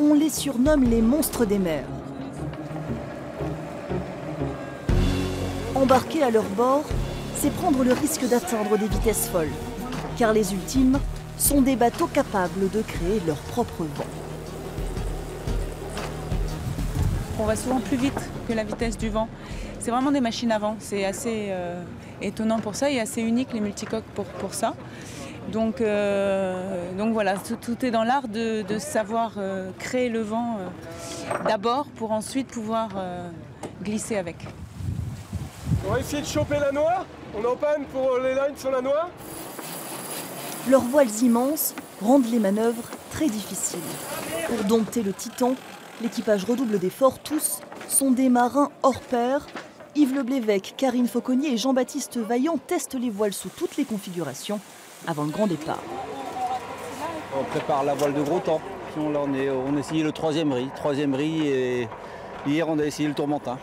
On les surnomme les monstres des mers. Embarquer à leur bord, c'est prendre le risque d'atteindre des vitesses folles, car les ultimes sont des bateaux capables de créer leur propre vent. On va souvent plus vite que la vitesse du vent. C'est vraiment des machines à vent. C'est assez euh, étonnant pour ça et assez unique les multicoques pour, pour ça. Donc, euh, donc voilà, tout, tout est dans l'art de, de savoir euh, créer le vent euh, d'abord pour ensuite pouvoir euh, glisser avec. On va essayer de choper la noix. On est en panne pour les lines sur la noix. Leurs voiles immenses rendent les manœuvres très difficiles. Pour dompter le titan, l'équipage redouble d'efforts. Tous sont des marins hors pair. Yves Leblévec, Karine Fauconnier et Jean-Baptiste Vaillant testent les voiles sous toutes les configurations avant le grand départ. On prépare la voile de gros temps. Sinon, là, on, est, on a essayé le troisième riz. Troisième riz et hier, on a essayé le tourmentin.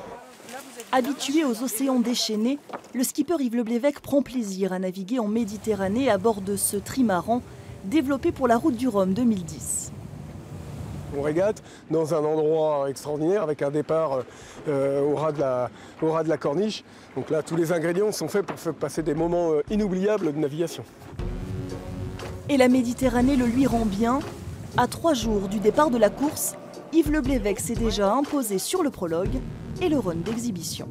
Habitué aux océans déchaînés, le skipper Yves Leblévec prend plaisir à naviguer en Méditerranée à bord de ce trimaran développé pour la route du Rhum 2010. On régate dans un endroit extraordinaire avec un départ euh, au, ras de la, corniche. Donc là, tous les ingrédients sont faits pour passer des moments euh, inoubliables de navigation. Et la Méditerranée le lui rend bien. À trois jours du départ de la course, Yves Leblévec s'est déjà imposé sur le prologue et le run d'exhibition.